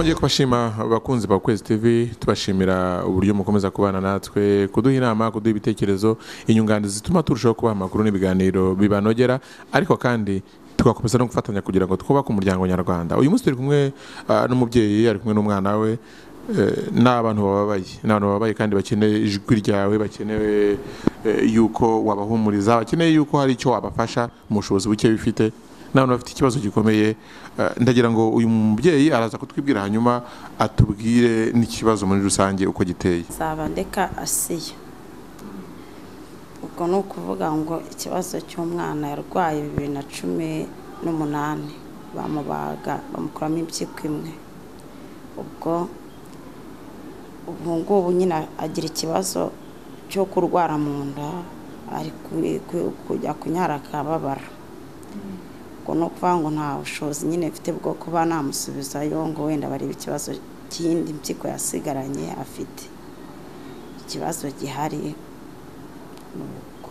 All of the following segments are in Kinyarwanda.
twongeye kubashima abakunzi ba kwezi tv tubashimira uburyo mukomeza kubana natwe kuduha inama kuduha ibitekerezo inyunganizi zituma turushaho kubaha amakuru n'ibiganiro bibanogera ariko kandi tugakomeza no gufatanya kugira ngo twubake umuryango nyarwanda. Uyu munsi turi kumwe ah, n'umubyeyi ari kumwe n'umwana we eh, ni abantu bababaye. Ni abantu bababaye kandi bakeneye ijwi ryawe bakeneye eh, yuko wabahumuriza bakeneye yuko hari icyo wabafasha mu bushobozi buke bifite. N'abantu bafite ikibazo gikomeye eh, ndagira ngo uyu mubyeyi araza kutwibwira hanyuma atubwire n'ikibazo muri rusange uko giteye. Zaba ndeka asiya. Ubwo ni ukuvuga ngo ikibazo cy'umwana yarwaye bibiri na cumi n'umunani. Bamubaga bamukuramo impyiko imwe. Ubwo ubu ngubu nyine agira ikibazo cyo kurwara mu nda ari ku- ku- kujya kunyara akababara ubwo ni ukuvuga ngo nta bushobozi nyine mfite bwo kuba namusubizayo ngo wenda barebe ikibazo cy'iyindi mpyiko yasigaranye afite. Ikibazo gihari ni uko.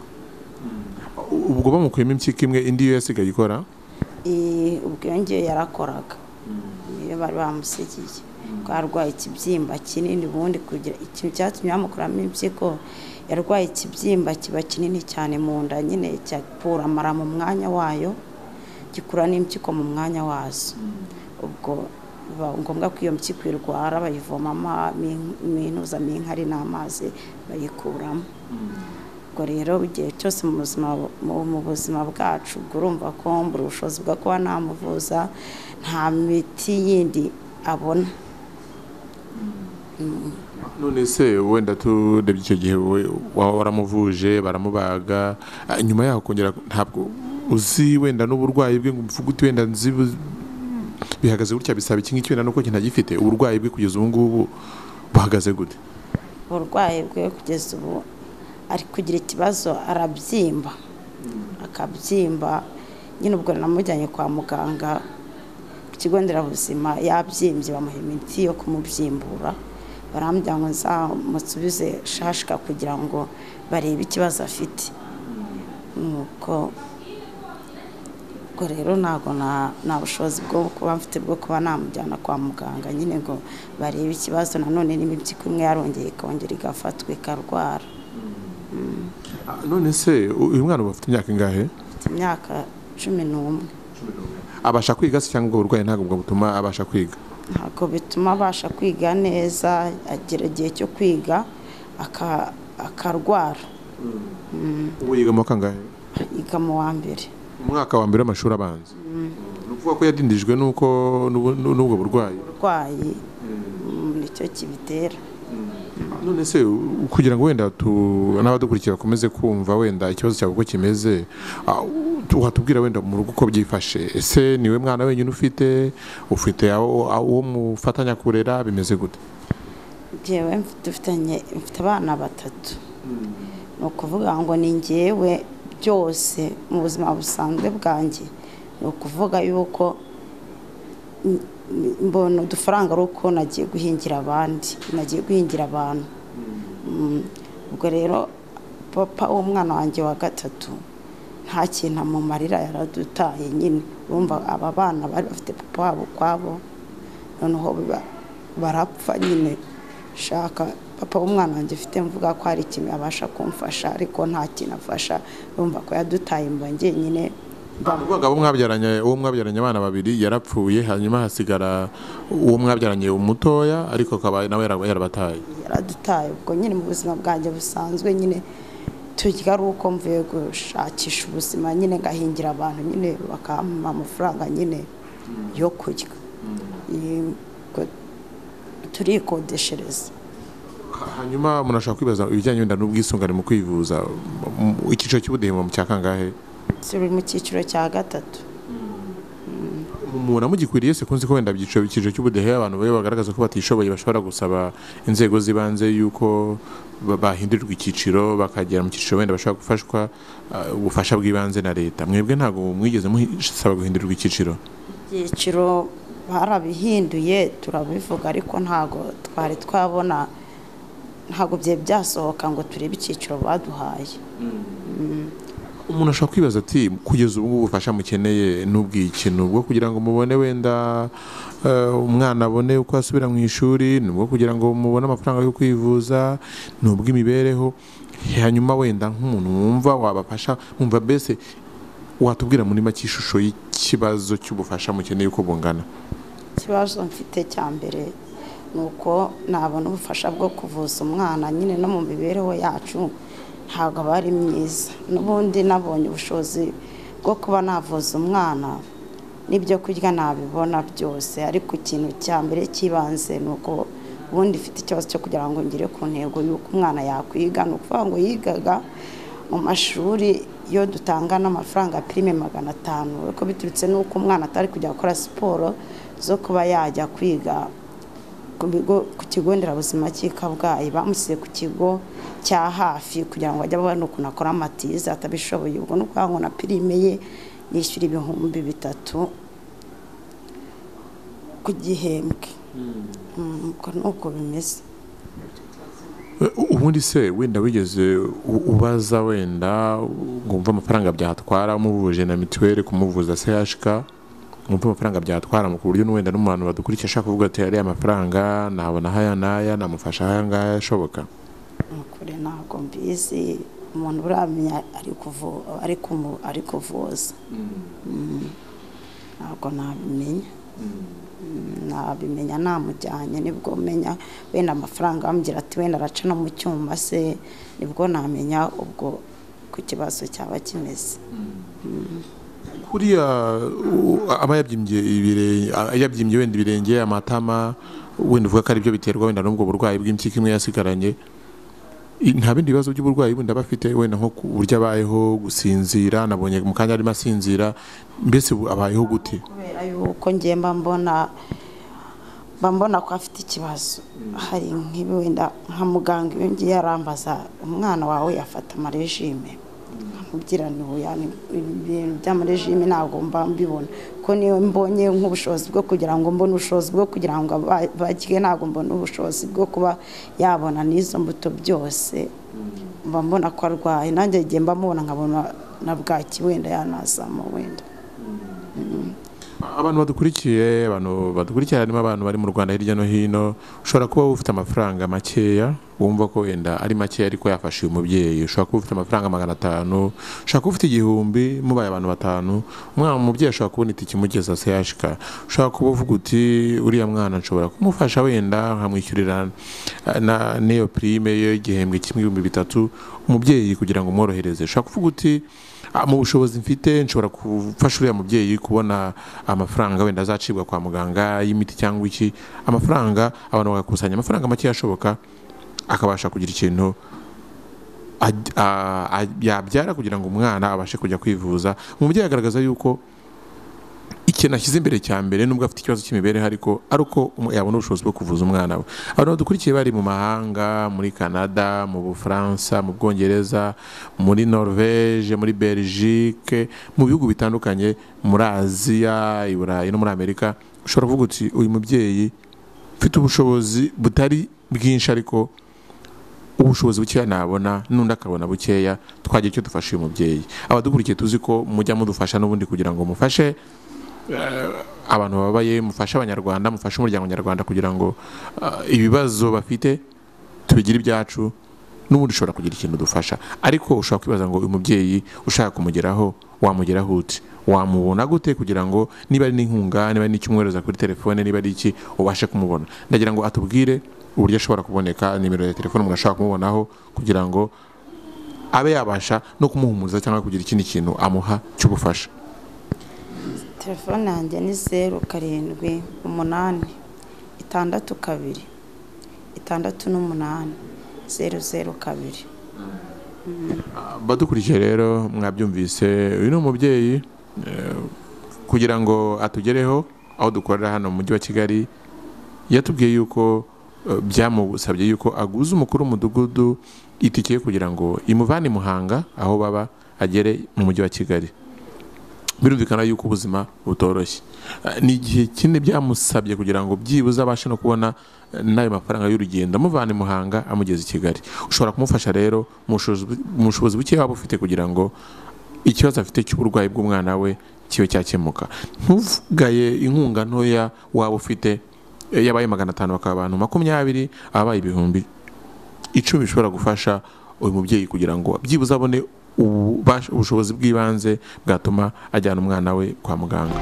Ubwo bamukuyemo impyiko imwe indi yo yasigaye ikora? Ubwo iyo ngiyo yarakoraga. Niyo bari bamusigiye ko yarwaye ikibyimba kinini ubundi kugira ikintu cyatumye bamukuramo impyiko yarwaye ikibyimba kiba kinini cyane mu nda nyine cyakura amara mu mwanya wayo. Gikura n'impyiko mu mwanya wazo. Ubwo biba ngombwa ko iyo mpyiko irwara bayivomamo imintuzamo inkari n'amazi bayikuramo. Ubwo rero igihe cyose mu buzima bwacu urumva ko mbura ubushobozi bwo kuba namuvuza nta miti yindi abona. None se wenda turebye icyo gihe wowe wa- waramuvuje baramubaga nyuma yaho kongera ntabwo uzi wenda n'uburwayi bwe ngo uvuge uti wenda nzi bihagaze gutya bisaba iki ngiki wenda nuko ntagifite uburwayi bwe kugeza ubu ngubu buhagaze gute? Uburwayi bwe kugeza ubu ari kugira ikibazo arabyimba. Akabyimba nyine ubwo namujyanye kwa muganga ku kigo nderabuzima yabyimbye bamuha imiti yo kumubyimbura. Barambwira ngo nzamusubize shashika kugira ngo barebe ikibazo afite. Nuko ubwo rero ntabwo nta bushobozi bwo kuba mfite bwo kuba namujyana kwa muganga. Nyine ngo barebe ikibazo nanone n'imipyiko imwe yarongeye ikongera igafatwa ikarwara. Ah, none se uyu mwana uba afite imyaka ingahe? Afite imyaka cumi n'umwe. Abasha kwiga se cyangwa ubwo burwayi ntabwo bwo butuma abasha kwiga? Ntabwo bituma abasha kwiga neza agera igihe cyo kwiga aka- akarwara. Ubu yiga mu wa kangahe yiga mu wa mbere. Umwaka wa mbere w'amashuri abanza. Ni ukuvuga ko yadindijwe n'uko n'ubwo burwayi. Uburwayi mm, ni cyo kibitera. None se kugira ngo wenda n'abadukurikira bakomeze kumva wenda ikibazo cyawe uko kimeze watubwira wenda mu rugo uko byifashe. Ese ni we mwana wenyine ufite? Ufite uwo mufatanya kurera? Bimeze gute? Mfite- abana batatu. Ni ukuvuga ngo ni njyewe byose mu buzima busanzwe bwanjye. Ni ukuvuga yuko mbona udufaranga ari uko nagiye guhingira abandi nagiye guhingira abantu. Mm, ubwo rero papa w'umwana wanjye wa gatatu nta kintu amumarira yaradutaye nyine. Urumva aba bana bari bafite papa wabo ukwabo noneho barapfa nyine. Shaka papa w'umwana wanjye ufite mvuga ko hari ikintu yabasha kumfasha ariko nta kintu afasha. Urumva ko yadutaye mba njyenyine uvuga abo mwabyaranye uwo mwabyaranye abana babiri yarapfuye hanyuma hasigara uwo mwabyaranye umutoya ariko akaba nawe yara- yarabataye. Yaradutaye ubwo nyine mu buzima bwanjye busanzwe nyine turya ari uko mvuye gushakisha ubuzima nyine ngahingira abantu nyine bakampa amafaranga nyine yo kurya. Ubwo turikodeshereza hanyuma umuntu ashobora kwibaza ibijyanye wenda n'ubwisungane mu kwivuza icyiciro cy'ubudehe mu cya kangahe turi mu cyiciro cya gatatu. Umuntu amugikwiriye se kunzi ko wenda ibyiciro icyiciro cy'ubudehe abantu babe bagaragaza ko batishoboye bashobora gusaba inzego z'ibanze yuko ba- bahindurirwa icyiciro bakagera mu cyiciro wenda bashobora gufashwa uh, ubufasha bw'ibanze na leta. Mwebwe ntabwo mwigeze musaba guhindurirwa icyiciro. Ibyiciro barabihinduye turabivuga ariko ntabwo twari twabona ntabwo byari byasohoka ngo turebe icyiciro baduhaye. Umuntu ashobora kwibaza ati kugeza ubu ngubu ubufasha mukeneye n'ubwiki ni ubwo kugira ngo mubone wenda eh, umwana abone uko asubira mu ishuri ni ubwo kugira ngo mubone amafaranga yo kwivuza ni ubw'imibereho. Hanyuma wenda nk'umuntu wumva wabafasha mwumva mbese watubwira muri make ishusho y'ikibazo cy'ubufasha mukeneye uko bungana. Ikibazo mfite cya mbere ni uko nabona ubufasha bwo kuvuza umwana nyine no mu mibereho yacu ntabwo aba ari myiza. N'ubundi nabonye ubushobozi bwo kuba navuza umwana n'ibyo kurya nabibona byose. Ariko ikintu cya mbere cy'ibanze ni uko ubundi ifite ikibazo cyo kugira ngo ngere ku ntego y'uko umwana yakwiga. Ni ukuvuga ngo yigaga mu mashuri iyo dutanga n'amafaranga pirime magana atanu. Ariko biturutse n'uko umwana atari kujya gukora siporo zo kuba yajya kwiga ku kigo nderabuzima cy'i Kabgayi bamusize ku kigo cya hafi kugira ngo ajye abona ukuntu akora amatize atabishoboye. Ubwo ni ukuvuga ngo na pirime ye yishyura ibihumbi bitatu ku gihembwe. Mm, ubwo ni uko bimeze. Ubundi se wenda wigeze ubaza wenda ngo wumve amafaranga byatwara umuvuje na mituweli kumuvuza CHK wumve amafaranga byatwara ku buryo wenda n'umuntu badukurikiye ashaka kuvuga ati ariya mafaranga nabona haya n'aya namufasha haya ngaya ashoboka? Ukuri ntabwo mbizi. Umuntu uramenya ari kuvuza. Mm. ntabwo nabimenya Mm, nabimenya namujyanye. Nibwo menya wenda amafaranga bambwira ati wenda araca no mu cyuma se? Nibwo namenya ubwo ku kibazo cyaba kimeze. Kuriya u- aba yabyimbye ibirenge yabyimbye wenda ibirenge amatama wenda uvuga ko ari byo biterwa wenda n'ubwo burwayi bw'impyiko imwe yasigaranye. Nta bindi bibazo by'uburwayi bundi aba afite wenda nko ku buryo abayeho gusinzira nabonye mu kanya arimo asinzira mbese abayeho gute? Kubera yuko ngiye mba mbona mba mbona ko afite ikibazo. Hari nk'ibi wenda nka muganga iyo ngiye arambaza umwana wawe yafata amarejime ni- ibintu by'amarejime ntabwo mba mbibona. Ko niyo mbonye nk'ubushobozi bwo kugira ngo mbone ubushobozi bwo kugira ngo aba- bakire ntabwo mbona ubushobozi bwo kuba yabona n'izo mbuto byose. Mba mbona ko arwaye. Nanjye mba mubona nkabona na bwaki wenda yanazamo wenda. Abantu badukurikiye abantu badukurikiye harimo abantu bari mu rwanda hirya no hino. Ushobora kuba ufite amafaranga makeya wumva ko wenda ari makeya ariko yafashe uyu mubyeyi. Ushobora kuba ufite amafaranga magana atanu ushobora kuba ufite igihumbi mubaye abantu batanu. Umwana umubyeyi ashobora kubona itike imugeza sehashika ushobora kuba uvuga uti uriya mwana nshobora kumufasha wenda nkamwishyurira n'iyo prime y'igihembwe kimwe ibihumbi bitatu. Umubyeyi kugira ngo umworohereze. Ushobora kuvuga uti "Ah, mu bushobozi mfite nshobora gufasha uriya mubyeyi kubona amafaranga wenda azacibwa kwa muganga y'imiti cyangwa iki. Amafaranga abantu bagakusanya amafaranga make ashoboka akabasha kugira ikintu aj- a- a- yabyara kugira ngo umwana abashe kujya kwivuza. Umubyeyi agaragaza yuko ikintu ashyize imbere cya mbere nubwo afite ikibazo cy'imibereho ariko ari uko yabona ubushobozi bwo kuvuza umwana we. Abantu badukurikiye bari mu mahanga muri canada mu bufaransa mu bwongereza muri norvege muri belgique mu bihugu bitandukanye muri aziya i burayi no muri amerika. Ushobora kuvuga uti uyu mubyeyi ufite ubushobozi butari bwinshi ariko ubushobozi bukeya nabona n'undi akabona bukeya twagira icyo dufasha uyu mubyeyi. Abadukurikiye tuzi ko mujya mudufasha n'ubundi kugira ngo mufashe abantu bababaye mufashe abanyarwanda mufashe umuryango nyarwanda kugira ngo eh, ibibazo bafite tubigire ibyacu n'ubundi ushobora kugira ikintu dufasha ariko ushobora kwibaza ngo uyu mubyeyi ushaka kumugeraho wamugeraho uti wamubona gute kugira ngo niba ari n'inkunga niba ari n'icyumweroza kuri telefone niba ari iki ubashe kumubona. Ndagira ngo atubwire uburyo ashobora kuboneka nimero ya telefone umuntu ashobora kumubonaho kugira ngo abe yabasha no kumuhumuriza cyangwa kugira ikindi kintu amuha cy'ubufasha. Telefone yanjye ni zeru karindwi umunani itandatu kabiri itandatu n'umunani zeru zeru kabiri. Badukurikiye rero mwabyumvise. Uyu ni umubyeyi eh, kugira ngo atugereho aho dukorera hano mu mujyi wa kigali yatubwiye yuko eh, byamusabye yuko aguza umukuru w'umudugudu itike kugira ngo imuvane i muhanga aho baba agere mu mujyi wa kigali. Birumvikana yuko ubuzima butoroshye. Eh, ni igihe kinini byamusabye kugira ngo byibuze abashe no kubona eh, n'ayo mafaranga y'urugendo amuvana i muhanga amugeza i kigali. Ushobora kumufasha rero mu bushobozi buke waba ufite kugira ngo ikibazo afite cy'uburwayi bw'umwana we kibe cyakemuka. Ntugaye inkunga ntoya waba ufite eh, yabaye magana atanu bakaba abantu makumyabiri abaye ibihumbi icumi bishobora gufasha uyu mubyeyi kugira ngo byibuze abone ubushobozi bw'ibanze bwatuma ajyana umwana we kwa muganga.